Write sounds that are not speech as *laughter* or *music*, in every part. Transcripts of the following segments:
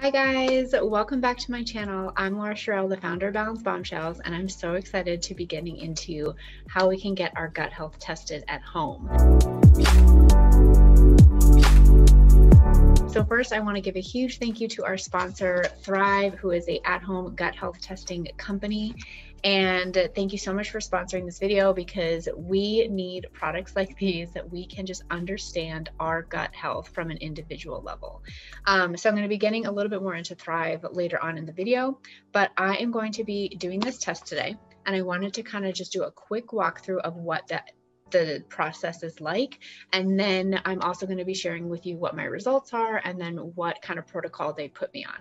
Hi guys, welcome back to my channel. I'm Laura Sherrill, the founder of Balanced Bombshells, and I'm so excited to be getting into how we can get our gut health tested at home. So first, I want to give a huge thank you to our sponsor, Thryve, who is a at-home gut health testing company. And thank you so much for sponsoring this video because we need products like these that we can just understand our gut health from an individual level. Um, so I'm going to be getting a little bit more into Thryve later on in the video, but I am going to be doing this test today. And I wanted to kind of just do a quick walkthrough of what that the process is like. And then I'm also going to be sharing with you what my results are and then what kind of protocol they put me on.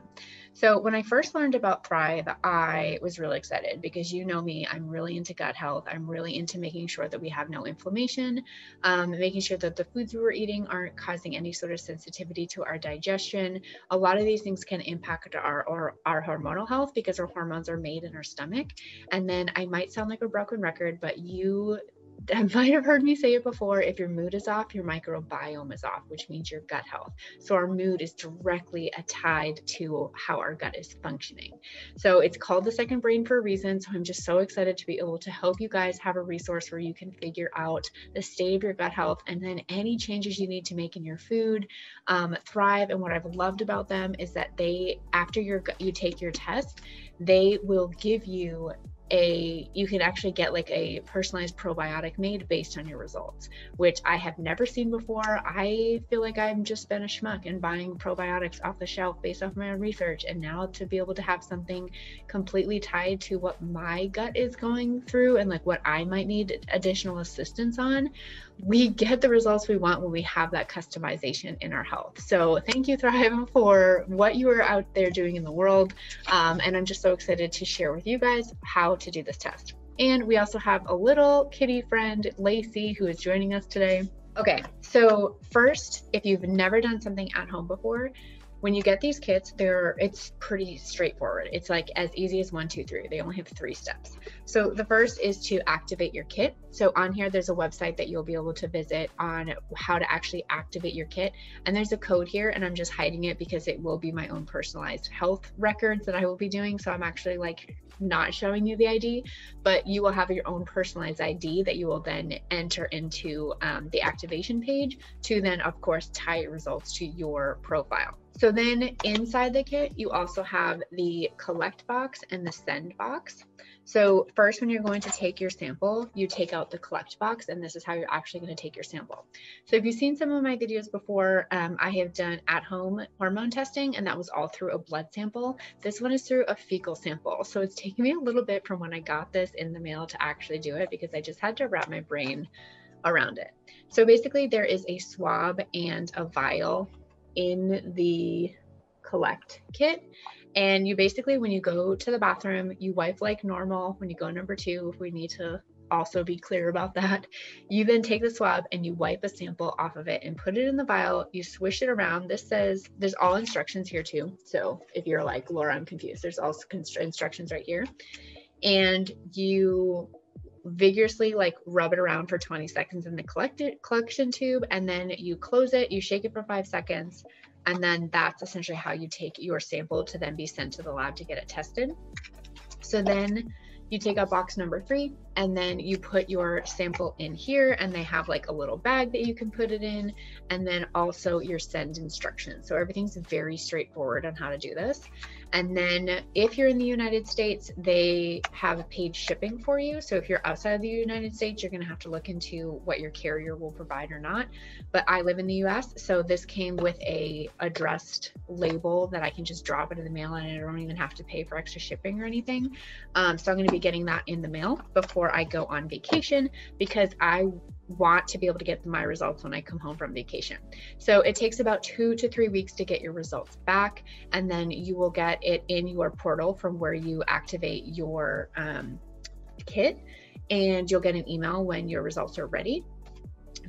So when I first learned about Thryve, I was really excited because you know me, I'm really into gut health. I'm really into making sure that we have no inflammation, um, making sure that the foods we are eating aren't causing any sort of sensitivity to our digestion. A lot of these things can impact our, our, our hormonal health because our hormones are made in our stomach. And then I might sound like a broken record, but you *laughs* might have heard me say it before if your mood is off, your microbiome is off, which means your gut health. So, our mood is directly tied to how our gut is functioning. So, it's called the second brain for a reason. So, I'm just so excited to be able to help you guys have a resource where you can figure out the state of your gut health and then any changes you need to make in your food. Um, Thryve, and what I've loved about them is that they, after your you take your test, they will give you a you can actually get like a personalized probiotic made based on your results which i have never seen before. I feel like i've just been a schmuck and buying probiotics off the shelf based off my own research and now to be able to have something completely tied to what my gut is going through and like what i might need additional assistance on we get the results we want when we have that customization in our health. So thank you, Thryve, for what you are out there doing in the world. Um, and I'm just so excited to share with you guys how to do this test. And we also have a little kitty friend, Lacey, who is joining us today. Okay, so first, if you've never done something at home before, when you get these kits, they're it's pretty straightforward. It's like as easy as one, two, three. They only have three steps. So the first is to activate your kit. So on here, there's a website that you'll be able to visit on how to actually activate your kit. And there's a code here, and I'm just hiding it because it will be my own personalized health records that I will be doing. So I'm actually like not showing you the ID, but you will have your own personalized ID that you will then enter into um, the activation page to then, of course, tie results to your profile. So then inside the kit, you also have the collect box and the send box. So first, when you're going to take your sample, you take out the collect box, and this is how you're actually going to take your sample. So if you've seen some of my videos before, um, I have done at-home hormone testing, and that was all through a blood sample. This one is through a fecal sample. So it's taken me a little bit from when I got this in the mail to actually do it because I just had to wrap my brain around it. So basically, there is a swab and a vial in the collect kit and you basically, when you go to the bathroom, you wipe like normal. When you go number two, if we need to also be clear about that, you then take the swab and you wipe a sample off of it and put it in the vial. You swish it around. This says there's all instructions here too. So if you're like, Laura, I'm confused, there's also instructions right here. And you vigorously like rub it around for 20 seconds in the collected collection tube and then you close it you shake it for five seconds and then that's essentially how you take your sample to then be sent to the lab to get it tested. So then you take out box number three and then you put your sample in here and they have like a little bag that you can put it in and then also your send instructions. So everything's very straightforward on how to do this. And then if you're in the United States, they have paid shipping for you. So if you're outside of the United States, you're going to have to look into what your carrier will provide or not. But I live in the US, so this came with a addressed label that I can just drop it in the mail and I don't even have to pay for extra shipping or anything. Um, so I'm going to be getting that in the mail before I go on vacation because I want to be able to get my results when I come home from vacation. So it takes about two to three weeks to get your results back, and then you will get it in your portal from where you activate your um, kit, and you'll get an email when your results are ready.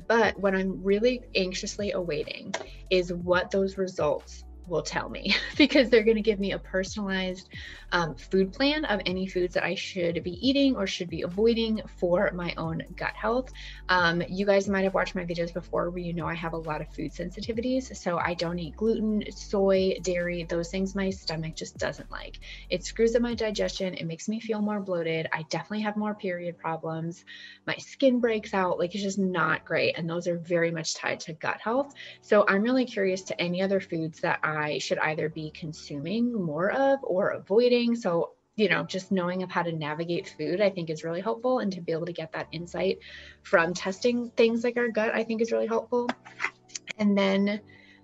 But what I'm really anxiously awaiting is what those results will tell me *laughs* because they're going to give me a personalized um, food plan of any foods that I should be eating or should be avoiding for my own gut health. Um, you guys might have watched my videos before where you know I have a lot of food sensitivities. So I don't eat gluten, soy, dairy, those things my stomach just doesn't like. It screws up my digestion. It makes me feel more bloated. I definitely have more period problems. My skin breaks out. Like it's just not great. And those are very much tied to gut health. So I'm really curious to any other foods that I should either be consuming more of or avoiding. So you know, just knowing of how to navigate food, I think is really helpful. And to be able to get that insight from testing things like our gut, I think is really helpful. And then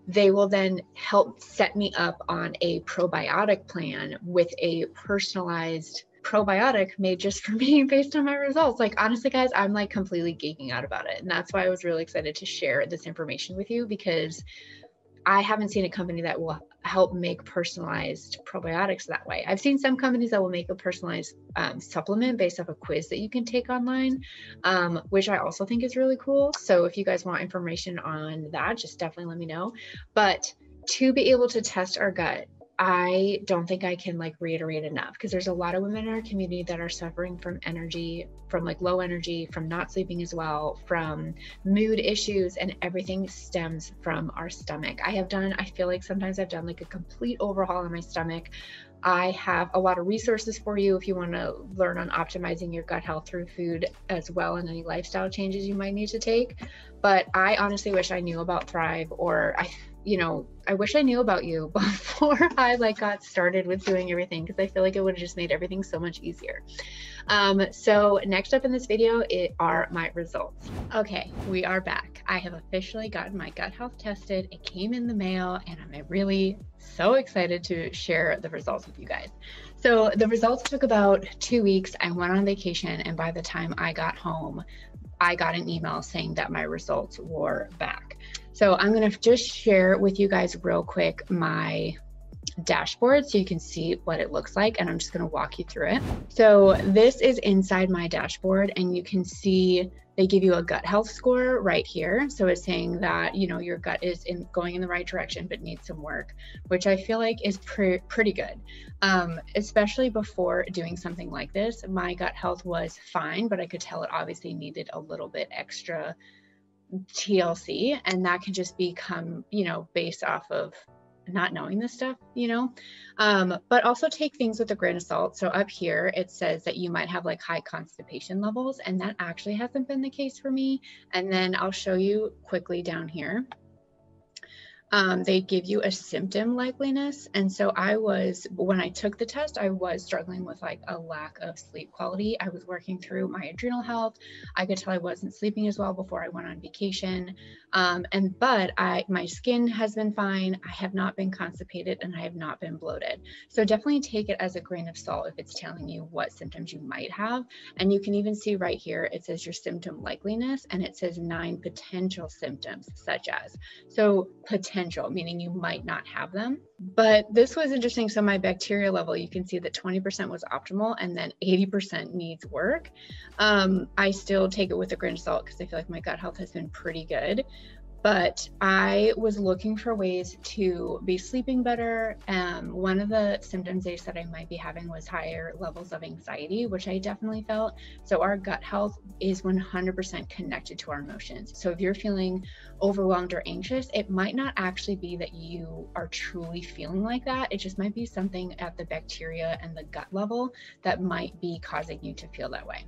they will then help set me up on a probiotic plan with a personalized probiotic made just for *laughs* me based on my results. Like, honestly, guys, I'm like completely geeking out about it. And that's why I was really excited to share this information with you because I haven't seen a company that will help make personalized probiotics that way. I've seen some companies that will make a personalized um, supplement based off a quiz that you can take online, um, which I also think is really cool. So if you guys want information on that, just definitely let me know. But to be able to test our gut I don't think I can like reiterate enough because there's a lot of women in our community that are suffering from energy, from like low energy, from not sleeping as well, from mood issues, and everything stems from our stomach. I have done, I feel like sometimes I've done like a complete overhaul on my stomach. I have a lot of resources for you if you want to learn on optimizing your gut health through food as well and any lifestyle changes you might need to take. But I honestly wish I knew about Thryve or I you know, I wish I knew about you *laughs* before I like got started with doing everything because I feel like it would have just made everything so much easier. Um, so next up in this video it are my results. Okay, we are back. I have officially gotten my gut health tested. It came in the mail and I'm really so excited to share the results with you guys. So the results took about two weeks. I went on vacation and by the time I got home, I got an email saying that my results were back. So I'm going to just share with you guys real quick my dashboard so you can see what it looks like and I'm just going to walk you through it. So this is inside my dashboard and you can see they give you a gut health score right here. So it's saying that, you know, your gut is in going in the right direction but needs some work, which I feel like is pre- pretty good. Um, especially before doing something like this, my gut health was fine, but I could tell it obviously needed a little bit extra TLC, and that can just become, you know, based off of not knowing this stuff, you know, um, but also take things with a grain of salt. So up here, it says that you might have like high constipation levels, and that actually hasn't been the case for me. And then I'll show you quickly down here um, they give you a symptom likeliness. And so I was, when I took the test, I was struggling with like a lack of sleep quality. I was working through my adrenal health. I could tell I wasn't sleeping as well before I went on vacation. Um, and but I, my skin has been fine. I have not been constipated and I have not been bloated. So definitely take it as a grain of salt if it's telling you what symptoms you might have. And you can even see right here, it says your symptom likeliness and it says nine potential symptoms, such as. So potential potential, meaning you might not have them. But this was interesting. So my bacteria level, you can see that 20% was optimal and then 80% needs work. Um, I still take it with a grain of salt because I feel like my gut health has been pretty good but I was looking for ways to be sleeping better. Um, one of the symptoms they said I might be having was higher levels of anxiety, which I definitely felt. So, our gut health is 100% connected to our emotions. So, if you're feeling overwhelmed or anxious, it might not actually be that you are truly feeling like that. It just might be something at the bacteria and the gut level that might be causing you to feel that way.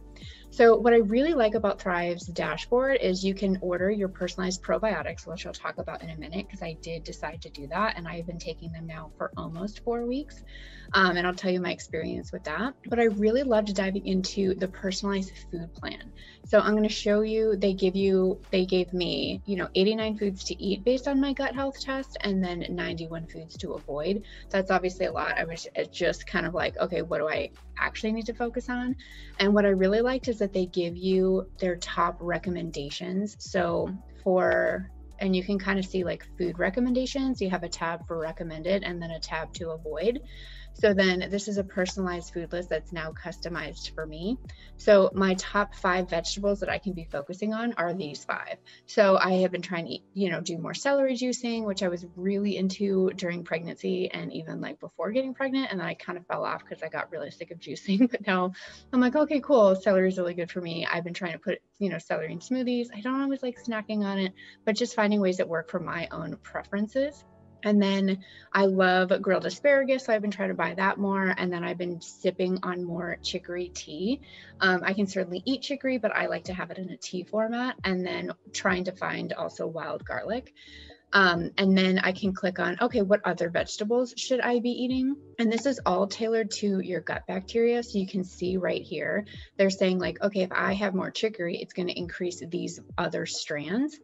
So what I really like about Thryve's dashboard is you can order your personalized probiotics, which I'll talk about in a minute because I did decide to do that and I've been taking them now for almost four weeks. Um, and I'll tell you my experience with that. But I really loved diving into the personalized food plan. So I'm going to show you, they give you, they gave me, you know, 89 foods to eat based on my gut health test and then 91 foods to avoid. That's obviously a lot. I was just kind of like, okay, what do I actually need to focus on? And what I really liked is that they give you their top recommendations. So for and you can kind of see like food recommendations. You have a tab for recommended and then a tab to avoid. So then this is a personalized food list that's now customized for me. So my top five vegetables that I can be focusing on are these five. So I have been trying to, you know, do more celery juicing, which I was really into during pregnancy and even like before getting pregnant. And then I kind of fell off because I got really sick of juicing. *laughs* But now I'm like, okay, cool. Celery is really good for me. I've been trying to put, you know, celery in smoothies. I don't always like snacking on it, but just finding ways that work for my own preferences. And then I love grilled asparagus, so I've been trying to buy that more. And then I've been sipping on more chicory tea. Um, I can certainly eat chicory, but I like to have it in a tea format. And then trying to find also wild garlic. Um, and then I can click on, okay, what other vegetables should I be eating? And this is all tailored to your gut bacteria. So you can see right here, they're saying like, okay, if I have more chicory, it's going to increase these other strands.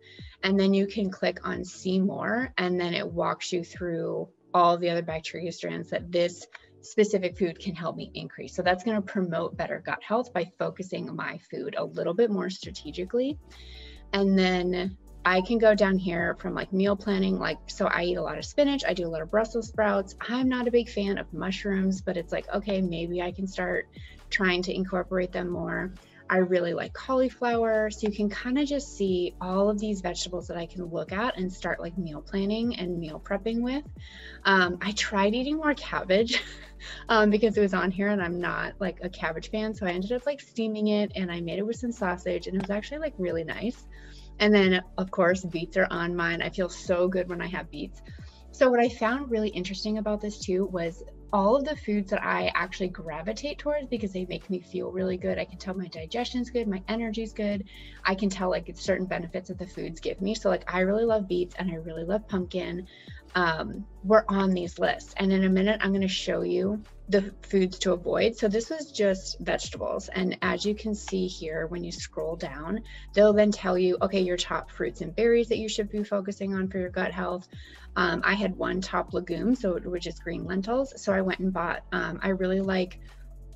And then you can click on see more, and then it walks you through all the other bacteria strands that this specific food can help me increase. So that's going to promote better gut health by focusing my food a little bit more strategically. And then I can go down here from like meal planning. Like, so I eat a lot of spinach, I do a lot of Brussels sprouts. I'm not a big fan of mushrooms, but it's like, okay, maybe I can start trying to incorporate them more. I really like cauliflower. So you can kind of just see all of these vegetables that I can look at and start like meal planning and meal prepping with. Um, I tried eating more cabbage *laughs* um, because it was on here and I'm not like a cabbage fan. So I ended up like steaming it and I made it with some sausage and it was actually like really nice. And then, of course, beets are on mine. I feel so good when I have beets. So, what I found really interesting about this too was all of the foods that I actually gravitate towards because they make me feel really good. I can tell my digestion's good, my energy's good. I can tell like certain benefits that the foods give me. So, like, I really love beets and I really love pumpkin um, were on these lists. And in a minute, I'm going to show you the foods to avoid. So this was just vegetables. And as you can see here, when you scroll down, they'll then tell you, okay, your top fruits and berries that you should be focusing on for your gut health. Um, I had one top legume, so which is green lentils. So I went and bought, um, I really like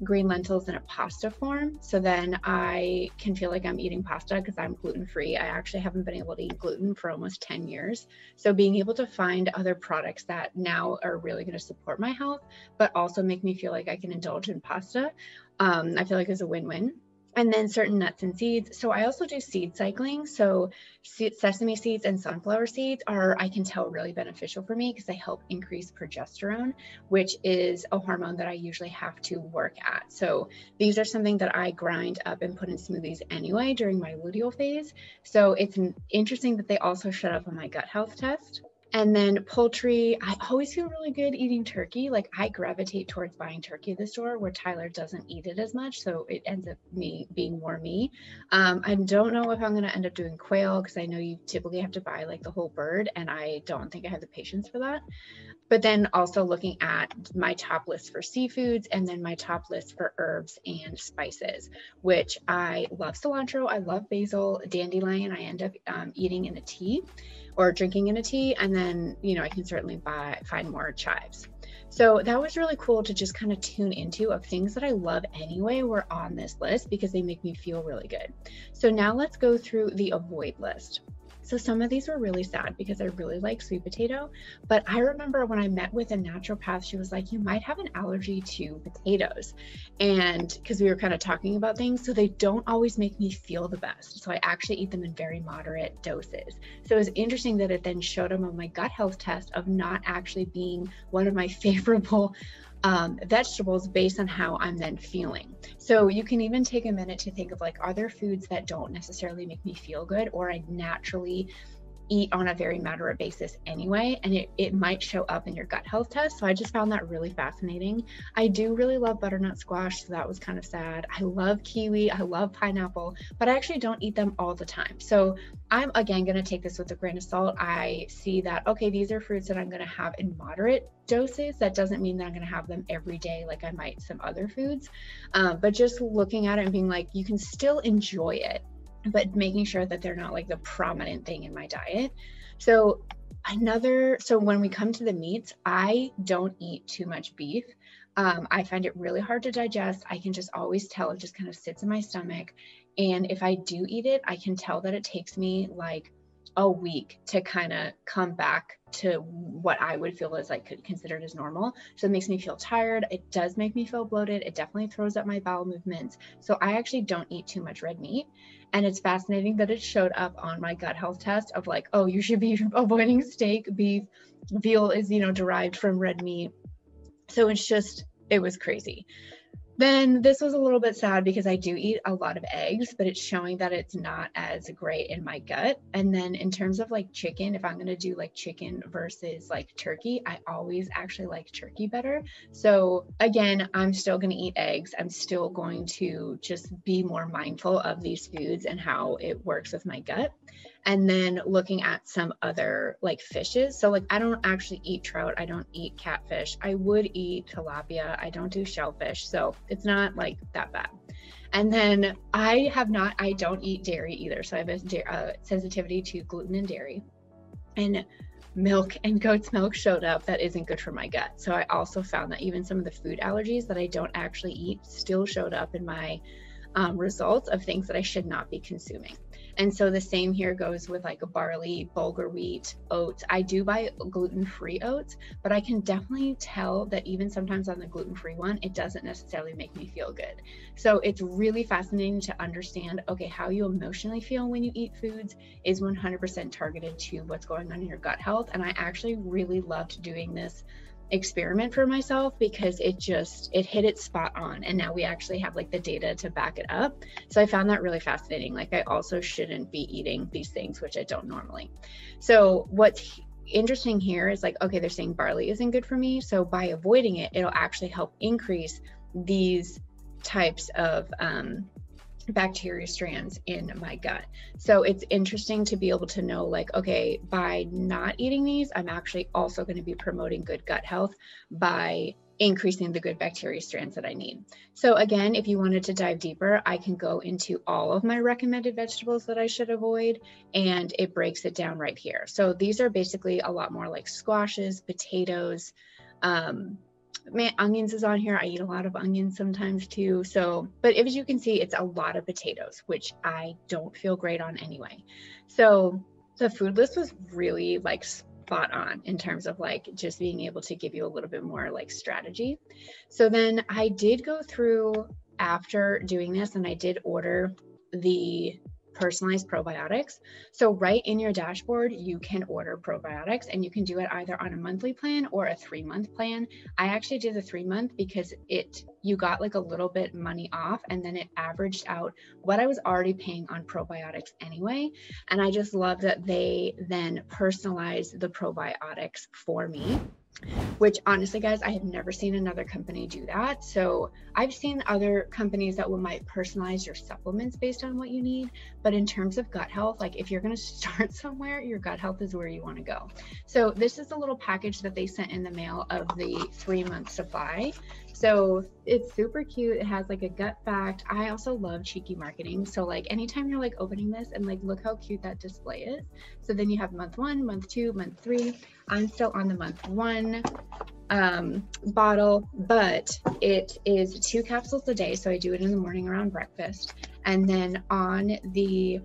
green lentils in a pasta form. So then I can feel like I'm eating pasta because I'm gluten free. I actually haven't been able to eat gluten for almost 10 years. So being able to find other products that now are really going to support my health, but also make me feel like I can indulge in pasta, um, I feel like is a win win and then certain nuts and seeds. So I also do seed cycling. So sesame seeds and sunflower seeds are, I can tell, really beneficial for me because they help increase progesterone, which is a hormone that I usually have to work at. So these are something that I grind up and put in smoothies anyway during my luteal phase. So it's interesting that they also showed up on my gut health test. And then poultry, I always feel really good eating turkey. Like I gravitate towards buying turkey at the store where Tyler doesn't eat it as much. So it ends up me being more me. Um, I don't know if I'm going to end up doing quail because I know you typically have to buy like the whole bird. And I don't think I have the patience for that. But then also looking at my top list for seafoods and then my top list for herbs and spices, which I love cilantro, I love basil, dandelion, I end up um, eating in a tea or drinking in a tea. And then, you know, I can certainly buy, find more chives. So that was really cool to just kind of tune into of things that I love anyway were on this list because they make me feel really good. So now let's go through the avoid list. So some of these were really sad because I really like sweet potato. But I remember when I met with a naturopath, she was like, You might have an allergy to potatoes. And because we were kind of talking about things, so they don't always make me feel the best. So I actually eat them in very moderate doses. So it was interesting that it then showed them on my gut health test of not actually being one of my *laughs* favorable um, vegetables based on how I'm then feeling. So you can even take a minute to think of like, are there foods that don't necessarily make me feel good or I naturally eat on a very moderate basis anyway, and it, it might show up in your gut health test. So I just found that really fascinating. I do really love butternut squash, so that was kind of sad. I love kiwi, I love pineapple, but I actually don't eat them all the time. So I'm again going to take this with a grain of salt. I see that, okay, these are fruits that I'm going to have in moderate doses. That doesn't mean that I'm going to have them every day like I might some other foods. Um, but just looking at it and being like, you can still enjoy it but making sure that they're not like the prominent thing in my diet. So another so when we come to the meats i don't eat too much beef. Um, i find it really hard to digest. I can just always tell it just kind of sits in my stomach. And if i do eat it i can tell that it takes me like a week to kind of come back to what I would feel is like could considered as normal. So it makes me feel tired. It does make me feel bloated. It definitely throws up my bowel movements. So I actually don't eat too much red meat. And it's fascinating that it showed up on my gut health test of like, oh, you should be *laughs* avoiding steak, beef, veal is, you know, derived from red meat. So it's just, it was crazy. Then this was a little bit sad because I do eat a lot of eggs, but it's showing that it's not as great in my gut. And then in terms of like chicken, if I'm going to do like chicken versus like turkey, I always actually like turkey better. So again, I'm still going to eat eggs. I'm still going to just be more mindful of these foods and how it works with my gut and then looking at some other like fishes. So like I don't actually eat trout, I don't eat catfish. I would eat tilapia. I don't do shellfish. So it's not like that bad. And then I have not I don't eat dairy either. So I have a uh, sensitivity to gluten and dairy. And milk and goat's milk showed up that isn't good for my gut. So I also found that even some of the food allergies that I don't actually eat still showed up in my um, results of things that I should not be consuming. And so the same here goes with like a barley, bulgur wheat, oats. I do buy gluten free oats, but I can definitely tell that even sometimes on the gluten free one, it doesn't necessarily make me feel good. So it's really fascinating to understand okay, how you emotionally feel when you eat foods is 100% targeted to what's going on in your gut health. And I actually really loved doing this experiment for myself because it just it hit it spot on and now we actually have like the data to back it up. So i found that really fascinating. Like i also shouldn't be eating these things which i don't normally. So what's interesting here is like okay they're saying barley isn't good for me. So by avoiding it it'll actually help increase these types of um, bacteria strands in my gut. So it's interesting to be able to know, like, okay, by not eating these, I'm actually also going to be promoting good gut health by increasing the good bacteria strands that I need. So again, if you wanted to dive deeper, I can go into all of my recommended vegetables that I should avoid and it breaks it down right here. So these are basically a lot more like squashes, potatoes, um, man, onions is on here. I eat a lot of onions sometimes too. So, but as you can see, it's a lot of potatoes, which I don't feel great on anyway. So the food list was really like spot on in terms of like just being able to give you a little bit more like strategy. So then I did go through after doing this and I did order the personalized probiotics. So right in your dashboard, you can order probiotics and you can do it either on a monthly plan or a three month plan. I actually did the three month because it, you got like a little bit money off and then it averaged out what I was already paying on probiotics anyway. And I just love that they then personalized the probiotics for me which honestly guys i have never seen another company do that. So i've seen other companies that will might personalize your supplements based on what you need. But in terms of gut health like if you're going *laughs* to start somewhere your gut health is where you want to go. So this is a little package that they sent in the mail of the three month supply so it's super cute. It has like a gut fact. I also love cheeky marketing. So like anytime you're like opening this and like look how cute that display is. So then you have month one, month two, month three. I'm still on the month one um, bottle, but it is two capsules a day. So I do it in the morning around breakfast. And then on the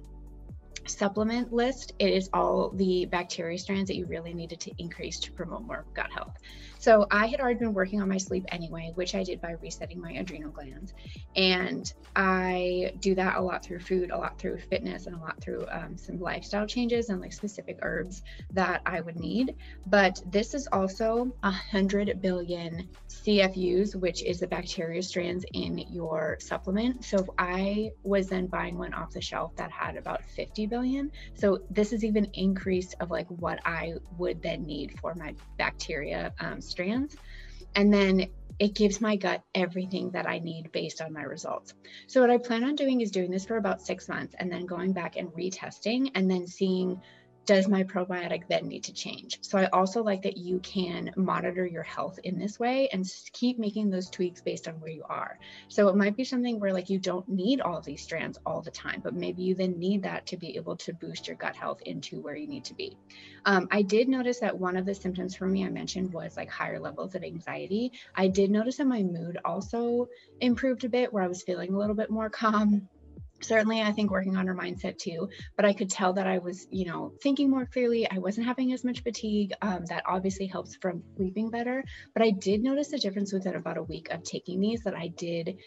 supplement list, it is all the bacteria strands that you really needed to increase to promote more gut health. So I had already been working on my sleep anyway, which I did by resetting my adrenal glands. And I do that a lot through food, a lot through fitness, and a lot through um, some lifestyle changes and like specific herbs that I would need. But this is also a hundred billion CFUs, which is the bacteria strands in your supplement. So if I was then buying one off the shelf that had about 50 billion, so this is even increased of like what I would then need for my bacteria um, strands. And then it gives my gut everything that I need based on my results. So, what I plan on doing is doing this for about six months and then going back and retesting and then seeing does my probiotic then need to change? So I also like that you can monitor your health in this way and keep making those tweaks based on where you are. So it might be something where like you don't need all of these strands all the time, but maybe you then need that to be able to boost your gut health into where you need to be. Um, I did notice that one of the symptoms for me I mentioned was like higher levels of anxiety. I did notice that my mood also improved a bit where I was feeling a little bit more calm certainly i think working on her mindset too but i could tell that i was you know thinking more clearly. I wasn't having as much fatigue um, that obviously helps from sleeping better but i did notice a difference within about a week of taking these that i did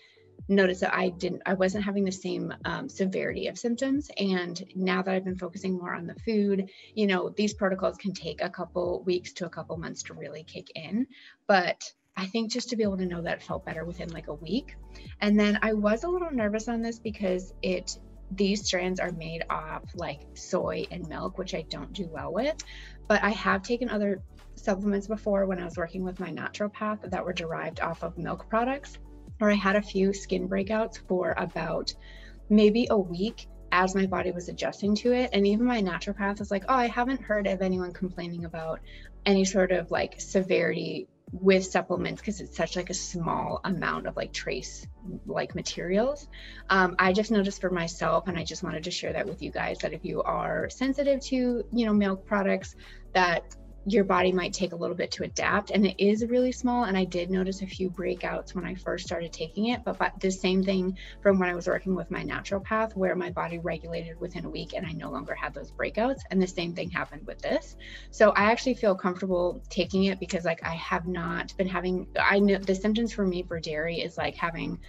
notice that i didn't i wasn't having the same um, severity of symptoms and now that i've been focusing more on the food you know these protocols can take a couple weeks to a couple months to really kick in but I think just to be able to know that it felt better within like a week. And then I was a little nervous on this because it these strands are made off like soy and milk, which I don't do well with. But I have taken other supplements before when I was working with my naturopath that were derived off of milk products, or I had a few skin breakouts for about maybe a week as my body was adjusting to it. And even my naturopath was like, Oh, I haven't heard of anyone complaining about any sort of like severity with supplements because it's such like a small amount of like trace like materials. Um, i just noticed for myself and i just wanted to share that with you guys that if you are sensitive to you know milk products that your body might take a little bit to adapt and it is really small and i did notice a few breakouts when i first started taking it but, but the same thing from when i was working with my naturopath where my body regulated within a week and i no longer had those breakouts and the same thing happened with this. So i actually feel comfortable taking it because like i have not been having i know the symptoms for me for dairy is like having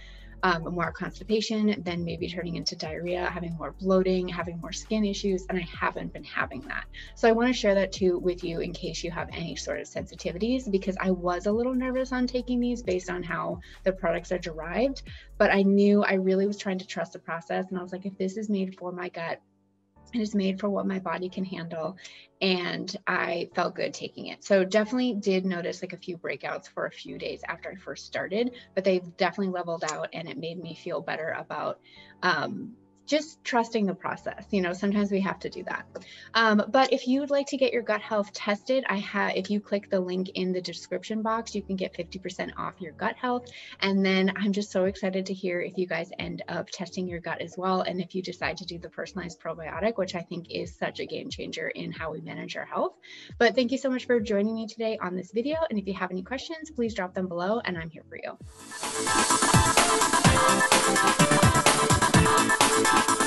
um, more constipation, then maybe turning into diarrhea, having more bloating, having more skin issues, and I haven't been having that. So I want to share that too with you in case you have any sort of sensitivities because I was a little nervous on taking these based on how the products are derived, but I knew I really was trying to trust the process and I was like if this is made for my gut, it is made for what my body can handle and i felt good taking it. So definitely did notice like a few breakouts for a few days after i first started but they've definitely leveled out and it made me feel better about um, just trusting the process. You know, sometimes we have to do that. Um, but if you would like to get your gut health tested, I have, if you click the link in the description box, you can get 50% off your gut health. And then I'm just so excited to hear if you guys end up testing your gut as well. And if you decide to do the personalized probiotic, which I think is such a game changer in how we manage our health. But thank you so much for joining me today on this video. And if you have any questions, please drop them below and I'm here for you. Thank you.